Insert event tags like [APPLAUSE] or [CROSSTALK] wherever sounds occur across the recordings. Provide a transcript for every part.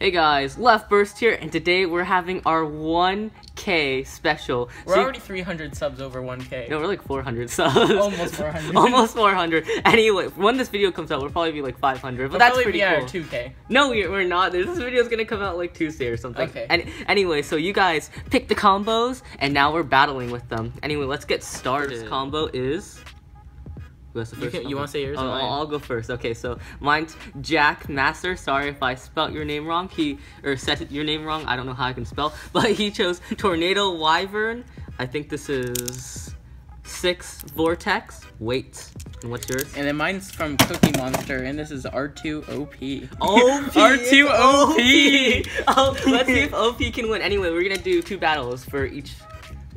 Hey guys, Left Burst here, and today we're having our 1K special. We're So- already 300 subs over 1k. no, we're like 400 subs. Almost [LAUGHS] 400. Almost 400. Anyway, when this video comes out, we'll probably be like 500, but We'll that's probably pretty be cool. our 2k. No, we're, we're not. This video is gonna come out like Tuesday or something. Okay. And anyway, so you guys pick the combos, and now we're battling with them. Anyway, let's get started. This combo is. Who has the You first can- you wanna say yours or Oh? I'll, I'll go first. Okay, so mine's Jack Master. Sorry if I spelt your name wrong. He or said your name wrong. I don't know how I can spell, [LAUGHS] but he chose Tornado Wyvern. I think this is six Vortex. Wait, and what's yours? And then mine's from Cookie Monster, and this is R2OP. OP. R2OP. Oh, let's see if OP can win. Anyway, we're gonna do two battles for each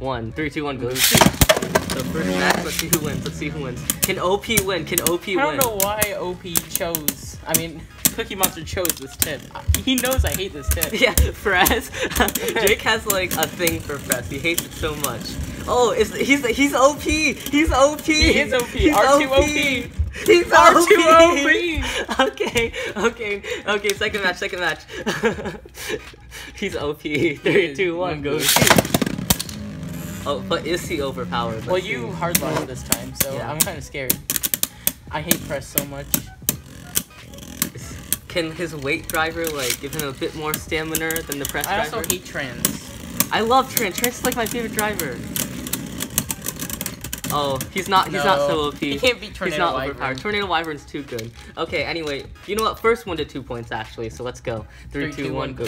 one. Three, two, one, go. So first match, let's see who wins. Let's see who wins. Can OP win? Can OP win? I don't know why OP chose. I mean, Cookie Monster chose this tip. He knows I hate this tip. [LAUGHS] Yeah, Press. [LAUGHS] Jake has like a thing for Press. He hates it so much. Oh, it's, he's he's OP. He's OP. He is OP. He's R2OP. He's R2OP. [LAUGHS] okay, okay, okay. Second match. Second match. he's OP. Three, is. two, one, One go. Oh, but is he overpowered? Let's Well, see. you hard lost this time, so Yeah. I'm kind of scared. I hate press so much. Can his weight driver like give him a bit more stamina than the press driver? I driver? also hate trans. I love trans. Trans is like my favorite driver. Oh, he's not. He's not so No. OP. He can't beat He's Tornado not Wyvern. overpowered. Tornado Wyvern's too good. Okay. Anyway, you know what? First one to two points actually. So let's go. Three, Three, two, one. go.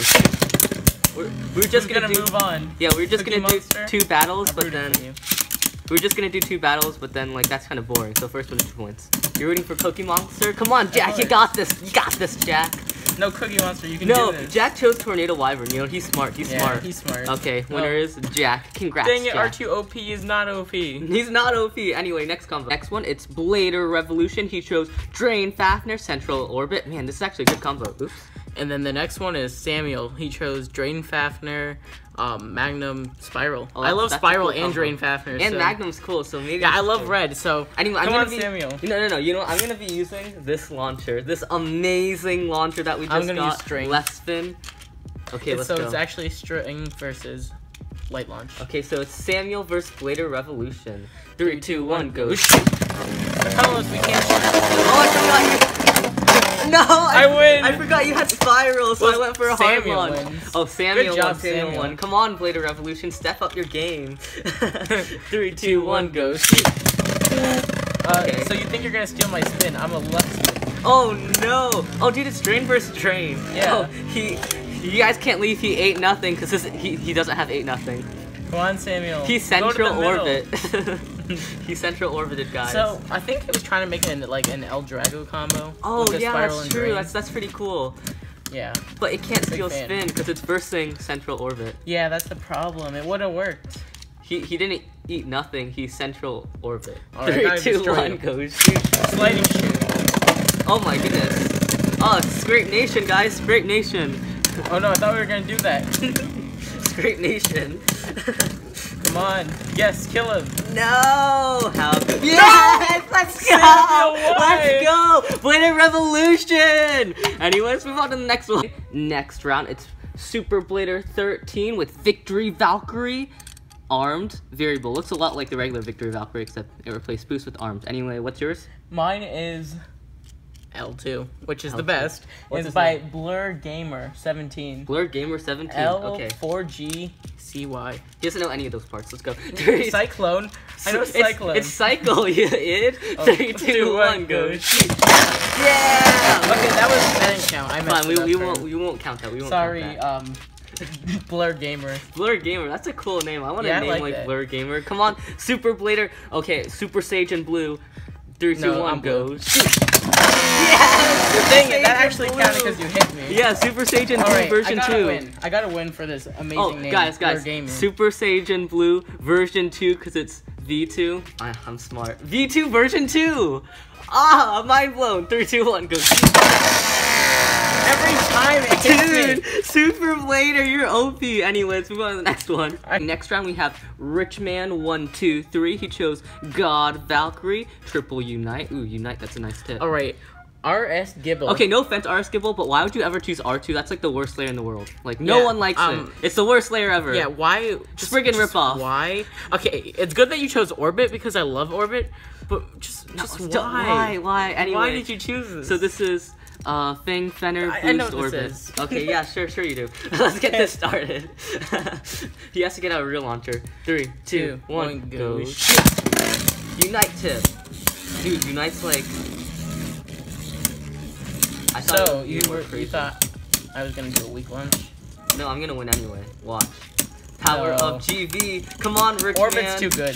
We're, we're just Who's gonna, do. move on. Yeah, we're just Cookie gonna Monster? do two battles, I'm but then we're just gonna do two battles, but then like that's kind of boring. So first one to two points. You're rooting for Cookie Monster? Come on, Jack. You got this. You got this, Jack. No, Cookie Monster, you can No, do this. Jack chose Tornado Wyvern. You know he's smart. He's yeah, smart. he's smart. Okay, winner is Jack. Congrats, Dang it, Jack. R2OP is not OP. He's not OP. Anyway, next combo. Next one, it's Blader Revolution. He chose Drain Fafnir Central Orbit. Man, this is actually a good combo. Oops. And then the next one is Samuel. He chose Drain Fafnir, um, Magnum Spiral. Oh, I love Spiral cool and. Drain Fafnir. And so- Magnum's cool, so maybe. Yeah, I love red. So Anyway, I'm come gonna on, be. Samuel. No, no, no. You know. I'm gonna be using this launcher, this amazing launcher that we just I'm gonna got. use string. Left spin. Okay, let's so go. it's actually string versus light launch. Okay, so it's Samuel versus Blader Revolution. Three, two, one, go. Us we can't shoot. Oh, I forgot you. [LAUGHS] No, I, I win. I forgot you had spiral, so Well, I went for a hard Samuel one. wins. Oh, Samuel Good job, won. Samuel, Samuel. won. Come on, Blader Revolution, step up your game. [LAUGHS] Three, two, Two, one, go. Shoot. Uh, Okay. So you think you're gonna steal my spin? I'm a left spin. Oh no! Oh, dude, it's Drain versus Drain. Yeah. Oh, he. You guys can't leave. He ate nothing because he he doesn't have eight nothing. Come on, Samuel. He's Go to the central orbit. [LAUGHS] [LAUGHS] He's central orbited, guys. So I think he was trying to make an like an L-Drago combo. Oh yeah, that's true. drain. That's that's pretty cool. yeah. But it can't steal fan. spin because it's versing central orbit. Yeah, that's the problem. It would have worked. He he didn't eat nothing. He central orbit. All right, Three, [LAUGHS] two, one, him. go. Sliding shoot. Oh my goodness. Oh, Scrape Nation, guys. Scrape Nation. Oh no, I thought we were gonna do that. [LAUGHS] Scrape Nation. Come on. Yes, kill him. no. How good? Yes. Let's go. Let's go. Blader Revolution. Anyway, let's move on to the next one. Next round, it's Super Blader 13 with Victory Valkyrie. Armed variable looks a lot like the regular Victory Valkyrie, except it replaced boost with armed. Anyway, what's yours? Mine is L2, which is the L2. best. What's it's by name? Blur Gamer 17. Blur Gamer 17. okay. L4G CY. He doesn't know any of those parts. Let's go. [LAUGHS] Three, Cyclone. I know Cyclone. It's, cycle, [LAUGHS] you idiot. Oh, Three, two, [LAUGHS] one, one, go. Shoot. Yeah. Okay, that was that didn't count. I messed Fine, we, we won't we won't count that. We won't Sorry, count that. um, Blur Gamer. Blur Gamer, that's a cool name. I want to Yeah, name like like. Blur Gamer. Come on, Super Blader. Okay, Super Sage and Blue. Three, two, one, No, I'm go. Shoot. Yes! Dang it, Sage that actually counted because you hit me. Yeah, Super Sage and Blue right, version I gotta two. win. I gotta win for this amazing Oh, name. guys, Blur guys, Gaming. Super Sage and Blue version 2 because it's V2. I, I'm smart. V2 version 2! Ah, mind blown. 3, 2, 1, go. Every time it hits me. Dude, Super Blader, you're OP. Anyway, let's move on to the next one. I- Next round, we have Richman123. He chose God Valkyrie, Triple Unite. Ooh, Unite, that's a nice tip. All right. RS Gible. Okay, no offense, R.S. Gible, but why would you ever choose R2? That's like the worst layer in the world. Like no Yeah, one likes um, it. It's the worst layer ever. Yeah, why? Just friggin' rip off. Why? Okay, it's good that you chose Orbit because I love Orbit, but just, just Still- why? Why? Why? Anyway. Why did you choose this? So this is uh Fang Fenner I- Boost I know Orbit. Okay, yeah, sure, sure you do. [LAUGHS] Let's get this started. [LAUGHS] he has to get out a real launcher. Three, two, Two, one, one, go. shoot. Unite tip. Dude, Unite's like thought So you more were you thought I was gonna do a weak lunch? No, I'm gonna win anyway. Watch. Power No. of GV. Come on, Rich Orbit's man. too good.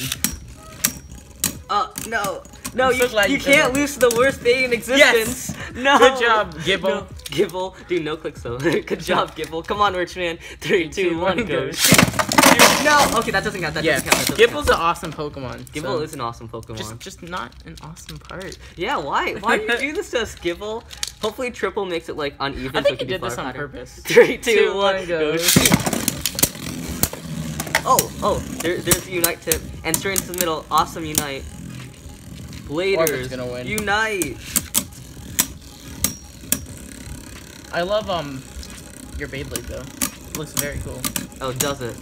Uh, no. No, you, you you can't lose the worst thing in existence. Yes. [LAUGHS] No. Good job, Gible. No. Gible. Dude, no clicks though. [LAUGHS] Good job, Gible. Come on, Rich man. Three, two, two, one, one, go. [LAUGHS] go. No. Okay, that doesn't count. That Yeah, doesn't count. That doesn't Gible's an awesome Pokemon. count. Gible so is an awesome Pokemon. just just not an awesome part. yeah, why? Why do you [LAUGHS] do this to us, Gible? Hopefully, Triple makes it like uneven. I so think it he did this on pattern. purpose. [LAUGHS] Three, two, Two, one, one, go. go. Oh, oh, there, there's the Unite tip. And straight into the middle. Awesome Unite. Bladers. Orbit's gonna win. Unite. I love um your Beyblade though. It looks very cool. Oh, does it?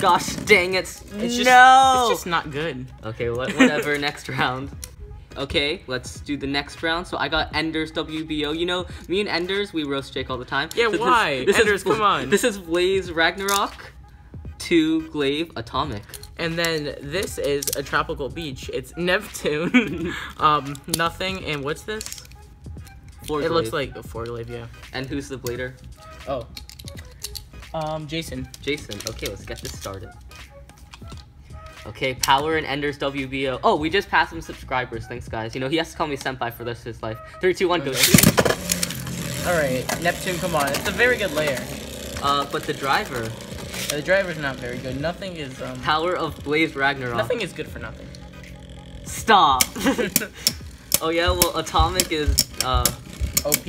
Gosh dang it. It's just no! it's just not good. Okay, what, [LAUGHS] whatever. next round. Okay, let's do the next round. So I got Enders WBO. You know, me and Enders, we roast Jake all the time. Yeah, So why? This, Enders, is, come on. This is Blaze Ragnarok to Glaive Atomic. And then this is a tropical beach. It's Neptune. [LAUGHS] um, nothing. And what's this? For It looks like a four glaive, yeah. And who's the blader? Oh. Um, Jason. Jason. Okay, let's get this started. Okay, Power and Enders WBO. Oh, we just passed him subscribers. Thanks, guys. You know, he has to call me Senpai for the rest of his life. Three, two, one, go. Okay. Alright, Neptune, come on. It's a very good layer. Uh, but the driver. The driver's not very good. Nothing is, um, Power of Blaze Ragnarok. nothing is good for nothing. Stop. [LAUGHS] oh yeah, well Atomic is uh OP.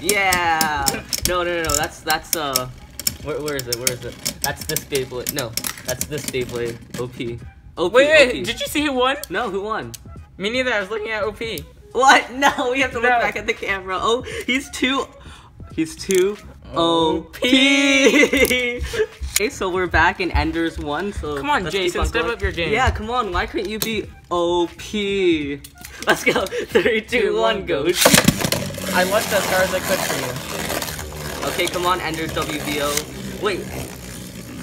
yeah. [LAUGHS] No no no no. That's that's uh where, where is it? Where is it? That's this Beyblade. No, that's this Beyblade. OP. OP. Wait, wait, OP. did you see who won? No, who won? Me neither, I was looking at OP. What? [LAUGHS] No, we have to look No. back at the camera. Oh, he's too. He's too. OP. [LAUGHS] Okay, so we're back in Enders one. So Come on, Jason, step up your game. Yeah, come on. Why couldn't you be OP? Let's go. [LAUGHS] Three, two, Two, one, go. I left as far as I could for Okay, come on, Enders WBO. Wait,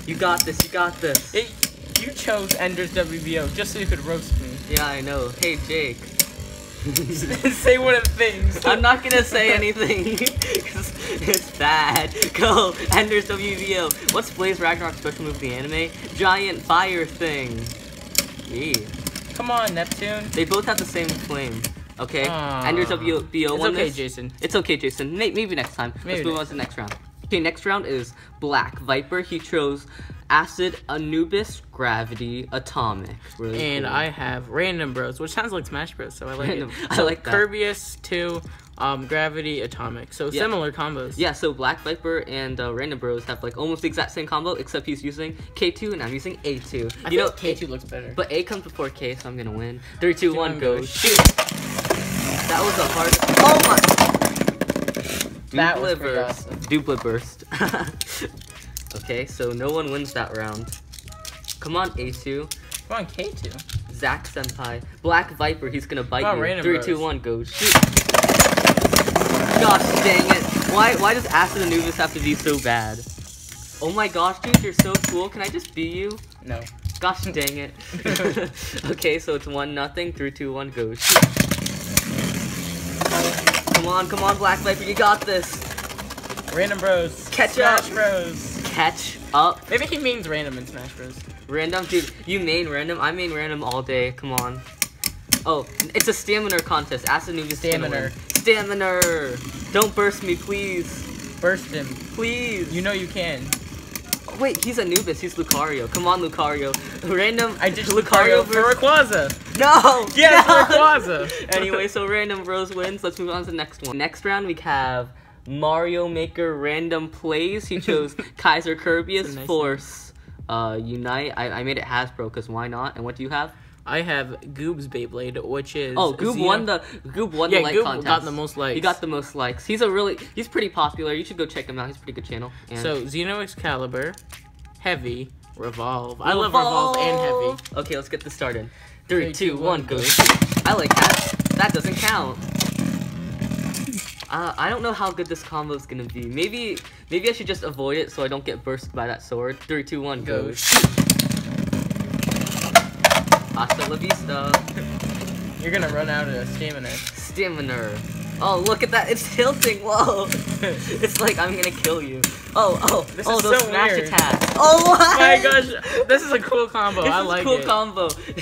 you got this. You got this. you. It, you chose Ender's WBO just so you could roast me. Yeah, I know. Hey, Jake. [LAUGHS] Say one of the things. I'm not gonna say anything [LAUGHS] it's bad. [LAUGHS] Go, Enders WBO. What's Blaze Ragnarok's special move in the anime? Giant fire thing. Yeah. Come on, Neptune. They both have the same flame. Okay, Aw. Enders WBO It's won okay, this. Jason. It's okay, Jason. May- Maybe next time. Maybe Let's move on to the next round. Okay, next round is Black Viper. He chose Acid, Anubis, Gravity, Atomic. Really And cool. I have Random Bros, which sounds like Smash Bros, so I like Random. it. I like that. Kerbeus to um, Gravity Atomic. So Yeah. similar combos. Yeah, so Black Viper and uh, Random Bros have like almost the exact same combo, except he's using K2 and I'm using A2. I you know, K2 looks better. but A comes before K, so I'm gonna win. Three, two, Two, one, one, go! go. Shoot! That was a hard. Oh my! That was pretty Dupliburst. awesome. Dupliburst. [LAUGHS] okay, so no one wins that round. Come on, A2. Come on, K2. Zack Senpai. Black Viper, he's gonna bite Come on, you. Three, Bros. two, one, go! Shoot! Gosh dang it! Why why does Acid Anubis have to be so bad? Oh my gosh, dude, you're so cool. Can I just be you? No. Gosh dang it. [LAUGHS] [LAUGHS] okay, so it's one nothing. Three, two, one, go. Come on, come on, Black Viper, you got this. Random Bros. Catch Smash up. Bros. Catch up. Maybe he means random in Smash Bros. Random, dude, you main random. I main random all day. Come on. Oh, it's a stamina contest. Anubis is gonna Stamina. Stamina. Don't burst me, please. Burst him. Please. You know you can. Wait, he's Anubis. He's Lucario. Come on, Lucario. [LAUGHS] Random. I ditched Lucario for Rayquaza. No. Yes, [LAUGHS] no! Rayquaza. [LAUGHS] anyway, so random bros wins. Let's move on to the next one. Next round we have Mario Maker random plays. He chose Kaiser Kirby That's nice Force. Uh, Unite. I, I made it Hasbro because why not? And what do you have? I have Goob's Beyblade, which is Oh, Goob Xeno- won the Goob won Yeah, the like Goob contest. got the most likes. He got the most likes. He's a really he's pretty popular. You should go check him out. He's a pretty good channel. And So Xeno Xcalibur, Heavy, Revolve. I love Revolve and Heavy. Okay, let's get this started. Three, Three, two, two, one, go. I like that. That doesn't count. Uh, I don't know how good this combo is gonna be. Maybe, maybe I should just avoid it so I don't get bursted by that sword. Three, two, one, go. Go. Hasta la vista. You're gonna run out of stamina. Stamina. Oh, look at that! It's tilting. Whoa! [LAUGHS] it's like I'm gonna kill you. Oh, oh, This oh! is those so smash weird. attacks. Oh Oh my gosh, this is a cool combo. This I is like a cool it. combo. [LAUGHS]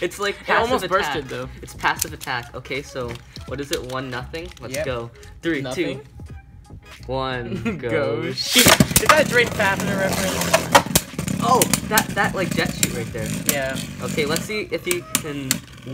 it's like It passive almost attack. bursted though. It's passive attack. Okay, so what is it? One nothing. Let's Yep. go. Three, Nothing. two, one, [LAUGHS] go. Go. Shoot. Is that a Drake Fafnir reference? Oh, that that like jet shoot right there. Yeah. Okay, let's see if he can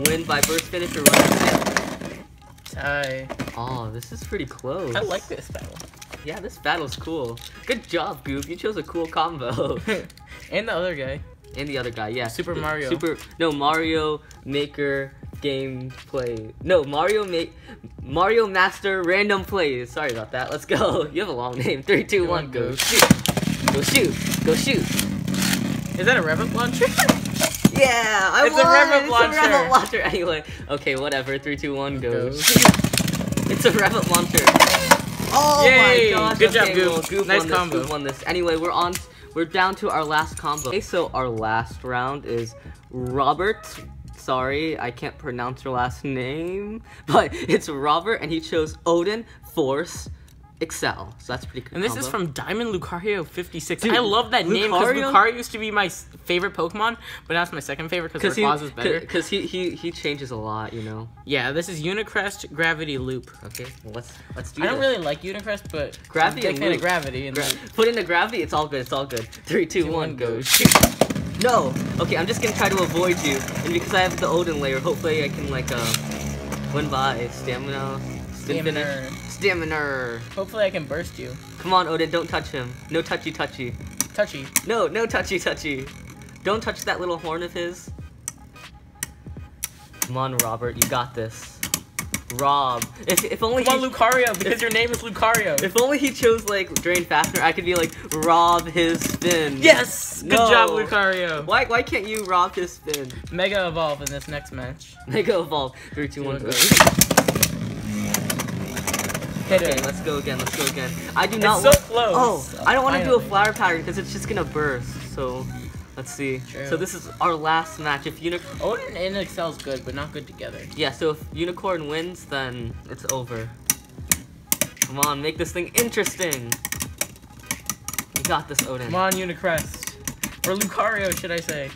win by burst finish or run. Tie. Oh, this is pretty close. I like this battle. Yeah, this battle's cool. Good job, Goob. You chose a cool combo. [LAUGHS] and the other guy. and the other guy, yeah. Super Mario. Super no Mario Maker gameplay. No Mario make Mario Master random plays. Sorry about that. Let's go. [LAUGHS] You have a long name. Three, two, one, go Go. shoot. Go shoot. Go shoot. Is that a Revenant launcher? [LAUGHS] Yeah, I It's a won. Revenant it's launcher. a Revenant launcher. Anyway, okay, whatever. Three, two, one, go. [LAUGHS] It's a Revenant launcher. Oh Yay! my gosh! Good job, okay, Goob. well, Goob Nice this, combo. Goob won this. Anyway, we're on. We're down to our last combo. Okay, so our last round is Robert. Sorry, I can't pronounce your last name, [LAUGHS] but it's Robert, and he chose Odin, Force, Accel. So that's pretty good. And this is from Diamond Lucario 56. Dude, I love that name because Lucario? Lucario used to be my favorite Pokemon, but now it's my second favorite because he, Rayquaza is better. because he, he he changes a lot, you know. Yeah, this is Unicrest Gravity Loop. Okay, well, let's let's do I don't really like Unicrest, but Gravity I'm a and big fan Loop. of Gravity. And Gra- put in the gravity. It's all good. It's all good. Three, two, Two, one, one, go. go. Shoot. No. Okay, I'm just gonna try to avoid you, and because I have the Odin layer, hopefully I can like uh win by stamina. Stamina. Stamina. Hopefully, I can burst you. Come on, Odin. Don't touch him. No touchy touchy. Touchy. No, no touchy touchy. Don't touch that little horn of his. Come on, Robert. You got this. Rob. If if only Come he on, Lucario, because your name is Lucario. If only he chose like Drain Fafnir, I could be like rob his spin. yes! Good job, Lucario. Why why can't you rob his spin? Mega Evolve in this next match. Mega evolve. Three, two, one, Two, go. Hit Okay, it. let's go again. Let's go again. I do not. It's so want- close. Oh, I don't want to do a flower pattern because it's just gonna burst. So, let's see. True. So this is our last match. If Unic, Odin and Accel's good, but not good together. yeah. So if Unicorn wins, then it's over. Come on, make this thing interesting. You got this, Odin. Come on, Unicrest. Or Lucario, should I say.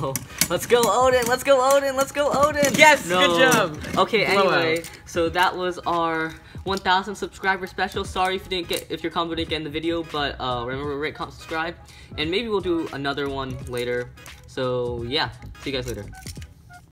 No. Let's go Odin. Let's go Odin. Let's go Odin. Yes, No. good job. Okay, Blowout. anyway, so that was our 1,000 subscriber special. Sorry if you didn't get if your combo didn't get in the video, but uh, remember rate, comment, subscribe, and maybe we'll do another one later. So yeah, see you guys later.